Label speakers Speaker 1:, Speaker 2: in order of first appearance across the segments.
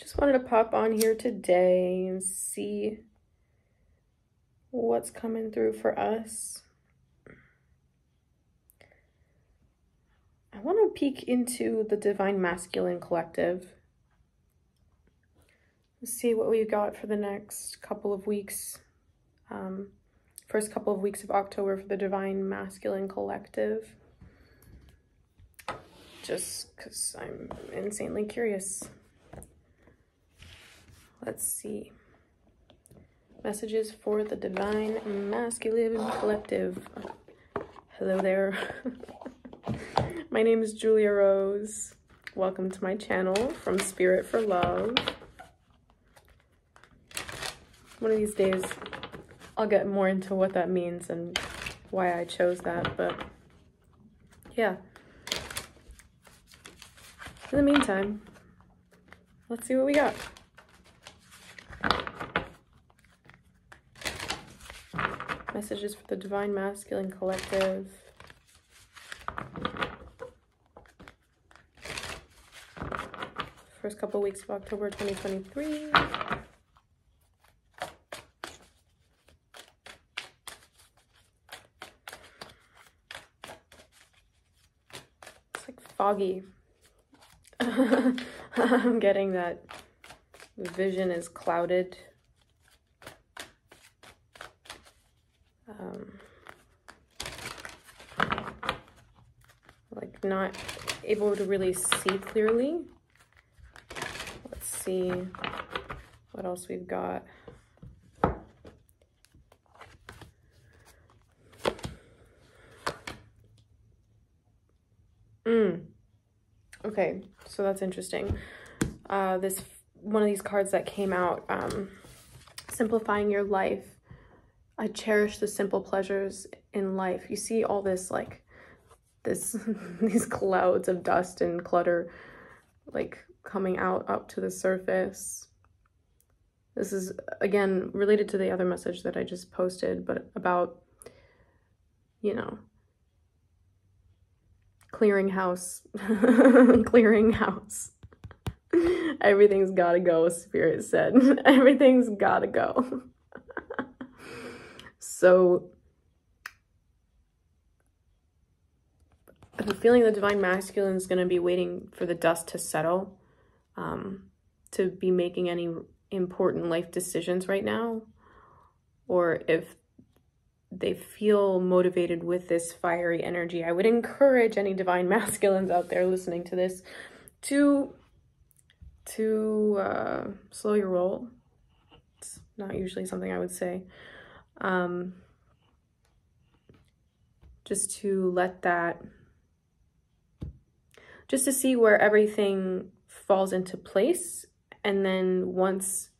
Speaker 1: just wanted to pop on here today and see what's coming through for us. I want to peek into the Divine Masculine Collective. Let's see what we got for the next couple of weeks. Um, first couple of weeks of October for the Divine Masculine Collective. Just because I'm insanely curious. Let's see. Messages for the Divine Masculine Collective. Hello there. my name is Julia Rose. Welcome to my channel from Spirit for Love. One of these days, I'll get more into what that means and why I chose that, but yeah. In the meantime, let's see what we got. Messages for the Divine Masculine Collective. First couple weeks of October 2023. It's like foggy. I'm getting that vision is clouded. Um, like not able to really see clearly. Let's see what else we've got. Mm. Okay, so that's interesting. Uh, this one of these cards that came out, um, simplifying your life. I cherish the simple pleasures in life. You see all this like this these clouds of dust and clutter like coming out up to the surface. This is again related to the other message that I just posted, but about you know clearing house clearing house. Everything's gotta go spirit said. Everything's gotta go. So I'm feeling the divine masculine is going to be waiting for the dust to settle um, to be making any important life decisions right now or if they feel motivated with this fiery energy. I would encourage any divine masculines out there listening to this to to uh, slow your roll. It's not usually something I would say. Um, just to let that, just to see where everything falls into place. And then once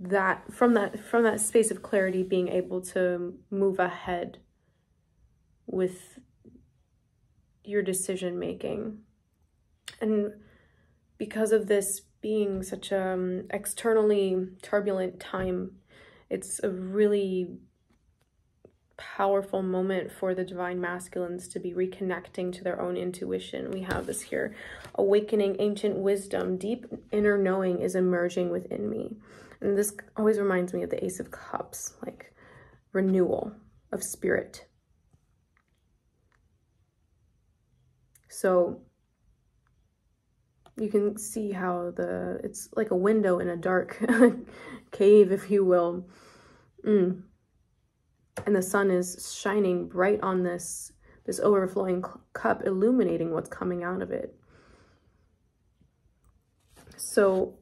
Speaker 1: that from that from that space of clarity being able to move ahead with your decision making and because of this being such a um, externally turbulent time it's a really powerful moment for the divine masculines to be reconnecting to their own intuition. We have this here awakening ancient wisdom, deep inner knowing is emerging within me. And this always reminds me of the Ace of Cups, like renewal of spirit. So you can see how the it's like a window in a dark cave, if you will. Mm. And the sun is shining bright on this this overflowing cup, illuminating what's coming out of it. So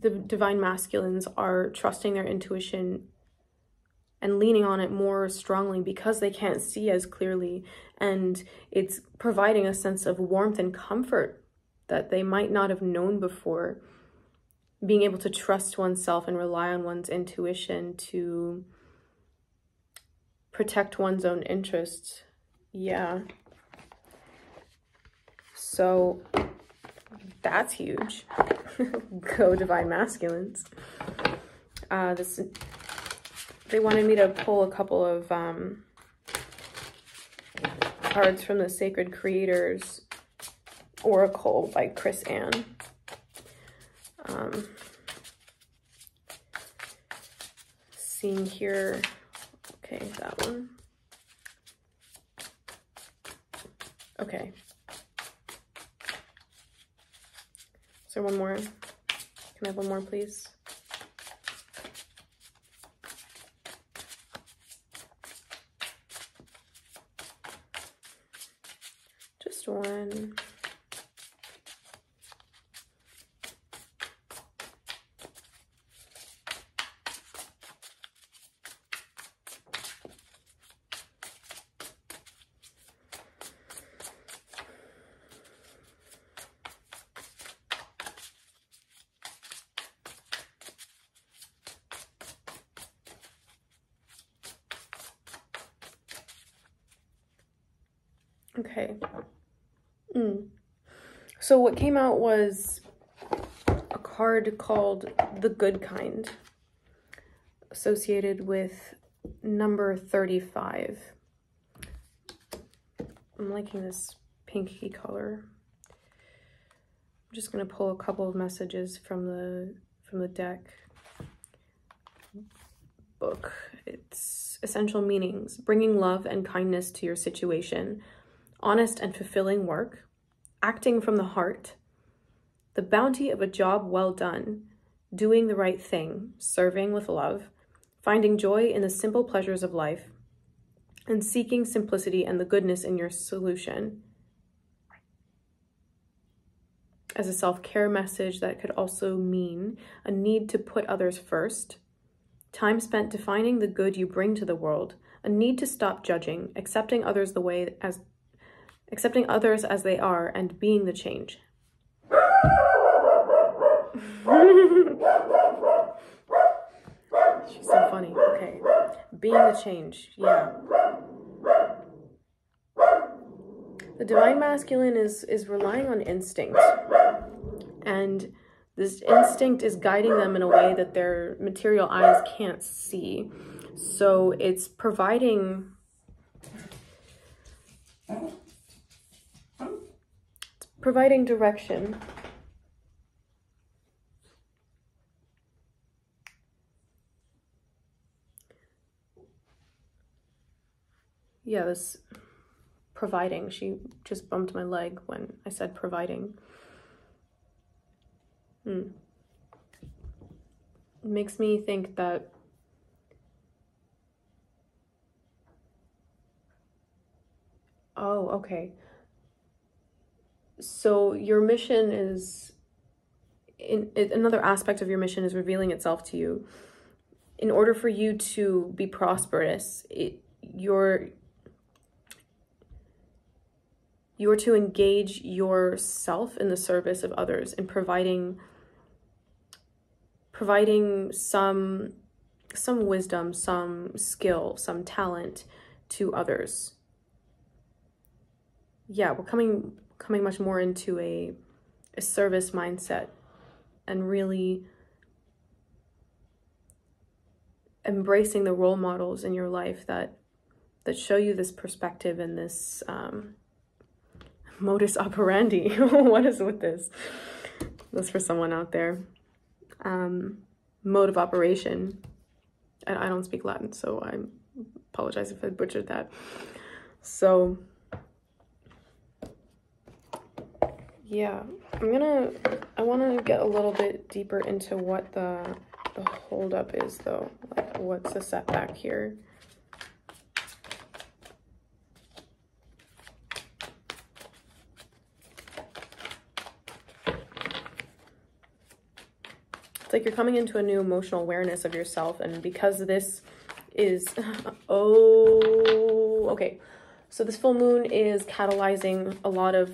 Speaker 1: the divine masculines are trusting their intuition and leaning on it more strongly because they can't see as clearly and it's providing a sense of warmth and comfort that they might not have known before being able to trust oneself and rely on one's intuition to protect one's own interests yeah so that's huge. Go Divine Masculines. Uh, this They wanted me to pull a couple of um, cards from the Sacred Creators Oracle by Chris-Anne. Um, seeing here, okay, that one. Okay. There one more? Can I have one more, please? Just one. Okay. Mm. So what came out was a card called The Good Kind, associated with number 35. I'm liking this pinky color. I'm just going to pull a couple of messages from the from the deck book. It's Essential Meanings, bringing love and kindness to your situation honest and fulfilling work, acting from the heart, the bounty of a job well done, doing the right thing, serving with love, finding joy in the simple pleasures of life, and seeking simplicity and the goodness in your solution. As a self care message, that could also mean a need to put others first, time spent defining the good you bring to the world, a need to stop judging, accepting others the way as accepting others as they are, and being the change. She's so funny. Okay. Being the change. Yeah. The divine masculine is is relying on instinct. And this instinct is guiding them in a way that their material eyes can't see. So it's providing providing direction. Yeah, this providing. She just bumped my leg when I said providing. Hmm. Makes me think that Oh, okay so your mission is in, another aspect of your mission is revealing itself to you. In order for you to be prosperous it, you're you're to engage yourself in the service of others and providing providing some some wisdom some skill some talent to others. Yeah we're coming coming much more into a, a service mindset and really embracing the role models in your life that that show you this perspective and this um, modus operandi. what is with this? That's for someone out there. Um, mode of operation. I, I don't speak Latin, so I apologize if I butchered that. So yeah, I'm gonna, I want to get a little bit deeper into what the, the holdup is though. Like what's the setback here? It's like you're coming into a new emotional awareness of yourself and because this is, oh, okay. So this full moon is catalyzing a lot of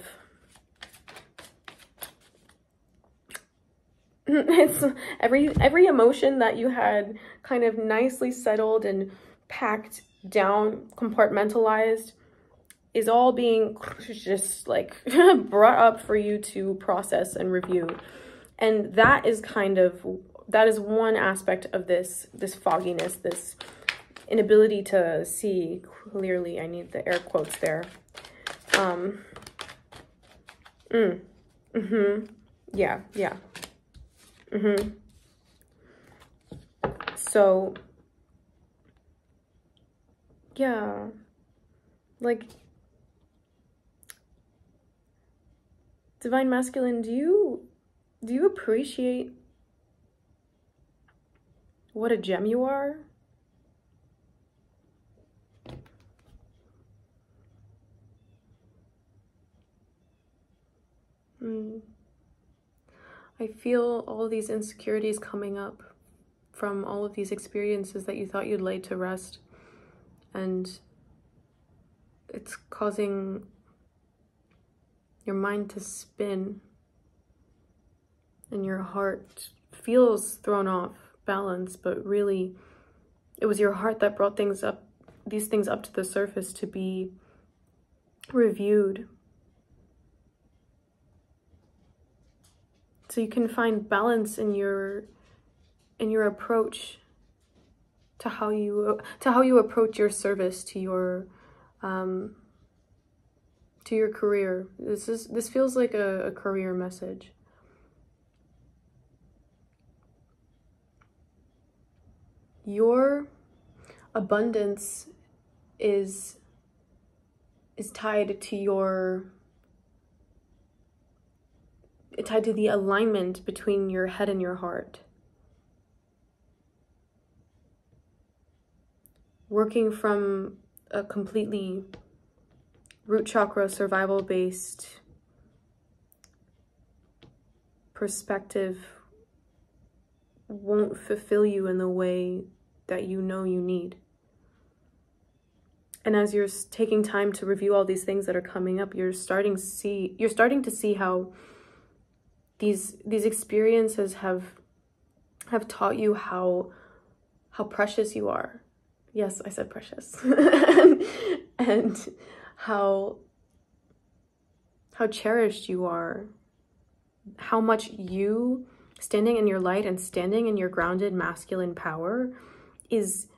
Speaker 1: it's every every emotion that you had kind of nicely settled and packed down, compartmentalized, is all being just like brought up for you to process and review. And that is kind of that is one aspect of this this fogginess, this inability to see clearly. I need the air quotes there. Um Mm. Mm-hmm. Yeah, yeah. Mm-hmm. So, yeah. Like, Divine Masculine, do you, do you appreciate what a gem you are? Mm. I feel all these insecurities coming up from all of these experiences that you thought you'd laid to rest. And it's causing your mind to spin and your heart feels thrown off balance, but really it was your heart that brought things up, these things up to the surface to be reviewed so you can find balance in your in your approach to how you to how you approach your service to your um, to your career. This is this feels like a, a career message. Your abundance is is tied to your tied to the alignment between your head and your heart. Working from a completely root chakra survival based perspective won't fulfill you in the way that you know you need. And as you're taking time to review all these things that are coming up, you're starting see you're starting to see how these these experiences have have taught you how how precious you are. Yes, I said precious. and how how cherished you are. How much you standing in your light and standing in your grounded masculine power is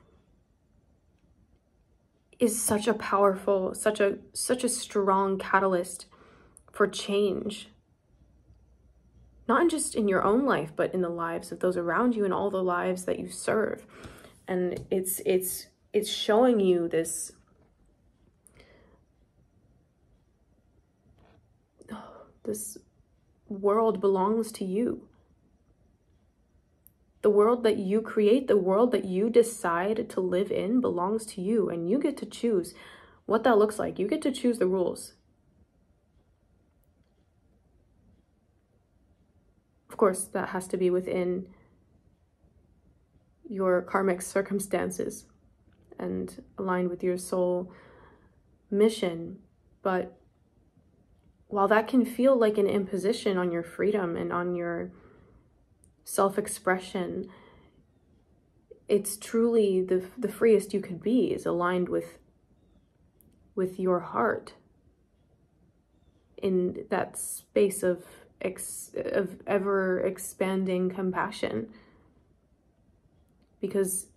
Speaker 1: is such a powerful, such a such a strong catalyst for change not just in your own life, but in the lives of those around you and all the lives that you serve. And it's it's it's showing you this this world belongs to you. The world that you create, the world that you decide to live in belongs to you and you get to choose what that looks like. You get to choose the rules. Of course, that has to be within your karmic circumstances and aligned with your soul mission. But while that can feel like an imposition on your freedom and on your self expression, it's truly the, the freest you could be is aligned with with your heart in that space of ex- of ever expanding compassion because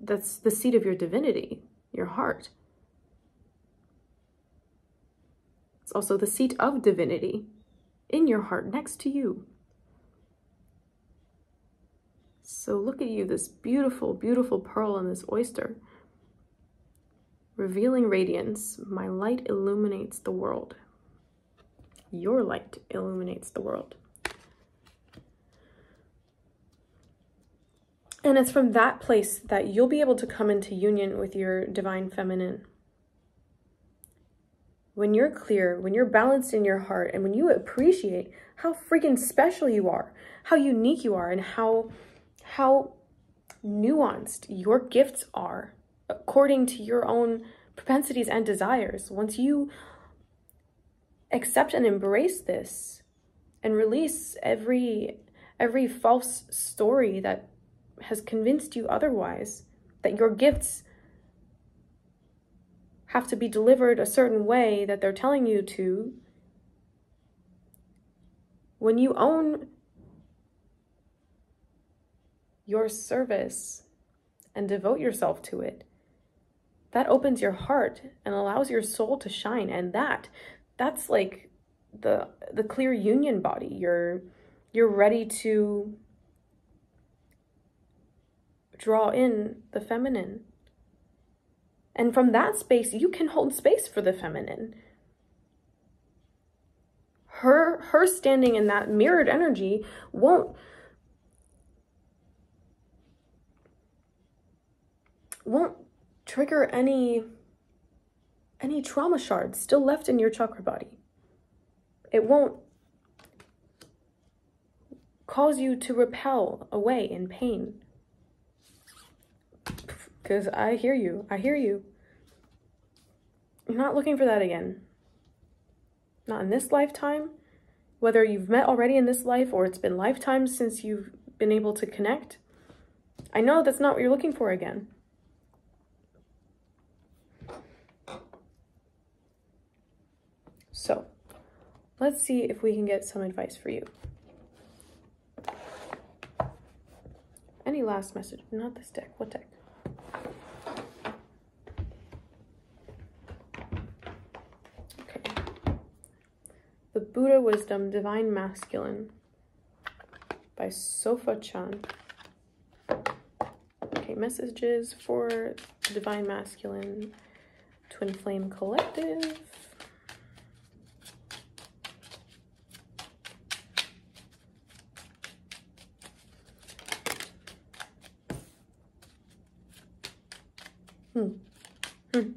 Speaker 1: that's the seat of your divinity, your heart. It's also the seat of divinity in your heart next to you. So look at you, this beautiful, beautiful pearl in this oyster. Revealing radiance, my light illuminates the world. Your light illuminates the world. And it's from that place that you'll be able to come into union with your divine feminine. When you're clear, when you're balanced in your heart, and when you appreciate how freaking special you are, how unique you are, and how how nuanced your gifts are according to your own propensities and desires. Once you accept and embrace this and release every every false story that has convinced you otherwise that your gifts have to be delivered a certain way that they're telling you to when you own your service and devote yourself to it that opens your heart and allows your soul to shine. And that that's like the the clear union body. You're you're ready to draw in the feminine. And from that space, you can hold space for the feminine. Her her standing in that mirrored energy won't won't trigger any any trauma shards still left in your chakra body. It won't cause you to repel away in pain. Because I hear you. I hear you. You're not looking for that again. Not in this lifetime. Whether you've met already in this life or it's been lifetimes since you've been able to connect. I know that's not what you're looking for again. So, let's see if we can get some advice for you. Any last message? Not this deck. What deck? Okay. The Buddha Wisdom Divine Masculine by Sofan Chan. Okay, messages for Divine Masculine Twin Flame Collective. Hmm. Hmm.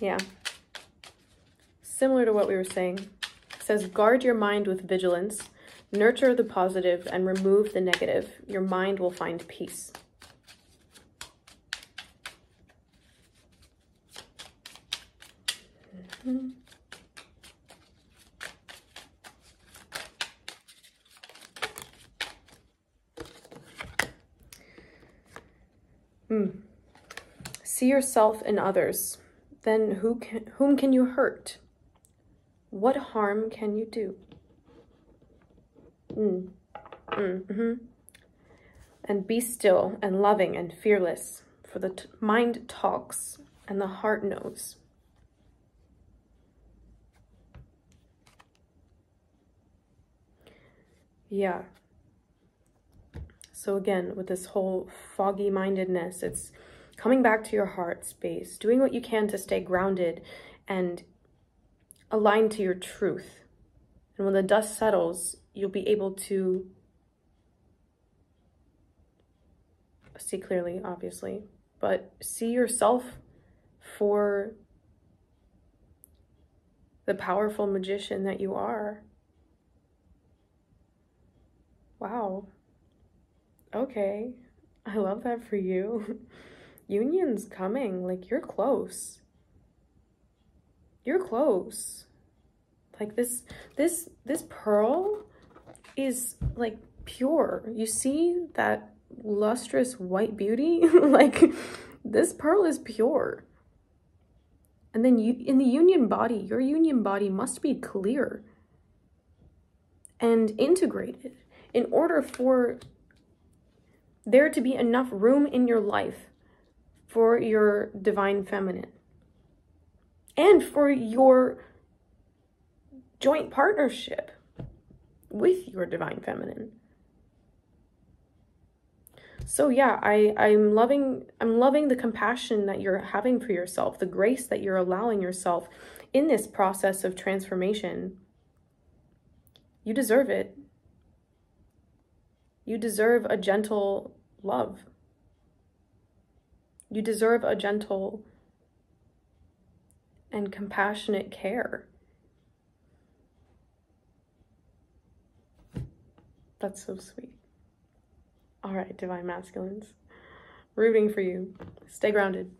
Speaker 1: Yeah. Similar to what we were saying. It says, guard your mind with vigilance, nurture the positive, and remove the negative. Your mind will find peace. Mm-hmm. Hmm. See yourself in others. Then who can, whom can you hurt? What harm can you do? Mm. Mm -hmm. And be still and loving and fearless, for the mind talks and the heart knows. Yeah. So again, with this whole foggy mindedness, it's coming back to your heart space, doing what you can to stay grounded and aligned to your truth. And when the dust settles, you'll be able to see clearly, obviously, but see yourself for the powerful magician that you are. Wow. Okay. I love that for you. union's coming. Like, you're close. You're close. Like, this, this, this pearl is, like, pure. You see that lustrous white beauty? like, this pearl is pure. And then you, in the union body, your union body must be clear and integrated in order for there to be enough room in your life for your divine feminine and for your joint partnership with your divine feminine. So yeah, I I'm loving I'm loving the compassion that you're having for yourself, the grace that you're allowing yourself in this process of transformation. You deserve it. You deserve a gentle love. You deserve a gentle and compassionate care. That's so sweet. All right, divine masculines. Rooting for you. Stay grounded.